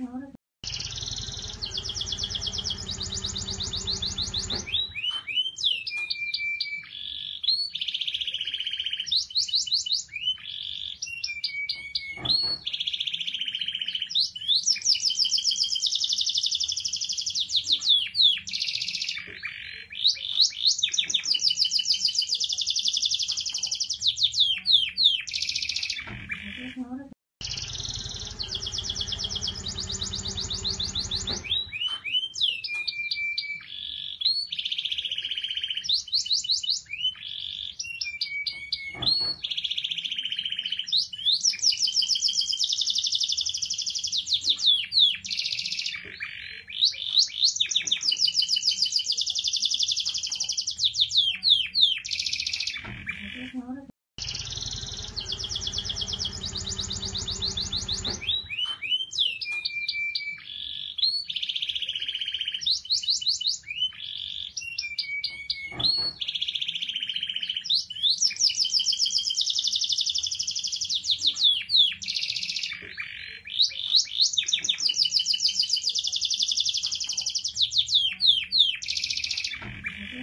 horas.